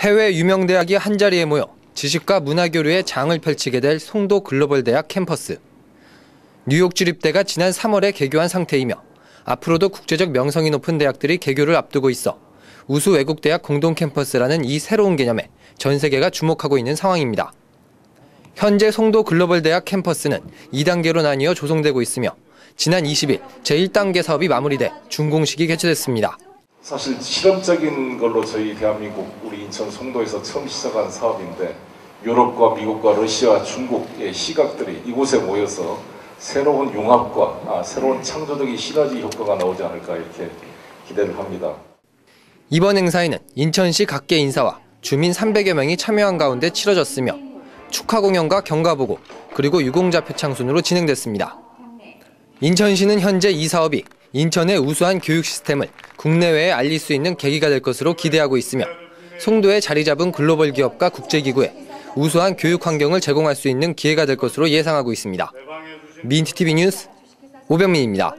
해외 유명 대학이 한자리에 모여 지식과 문화 교류의 장을 펼치게 될 송도 글로벌 대학 캠퍼스. 뉴욕 주립대가 지난 3월에 개교한 상태이며 앞으로도 국제적 명성이 높은 대학들이 개교를 앞두고 있어 우수 외국 대학 공동 캠퍼스라는 이 새로운 개념에 전 세계가 주목하고 있는 상황입니다. 현재 송도 글로벌 대학 캠퍼스는 2단계로 나뉘어 조성되고 있으며 지난 20일 제1단계 사업이 마무리돼 준공식이 개최됐습니다. 사실 실험적인 걸로 저희 대한민국 우리 인천 송도에서 처음 시작한 사업인데 유럽과 미국과 러시아, 중국의 시각들이 이곳에 모여서 새로운 융합과 아, 새로운 창조적인 시너지 효과가 나오지 않을까 이렇게 기대를 합니다. 이번 행사에는 인천시 각계 인사와 주민 300여 명이 참여한 가운데 치러졌으며 축하 공연과 경가보고 그리고 유공자 표창 순으로 진행됐습니다. 인천시는 현재 이 사업이 인천의 우수한 교육 시스템을 국내외에 알릴 수 있는 계기가 될 것으로 기대하고 있으며 송도에 자리 잡은 글로벌 기업과 국제기구에 우수한 교육 환경을 제공할 수 있는 기회가 될 것으로 예상하고 있습니다. 민트TV 뉴스 오병민입니다.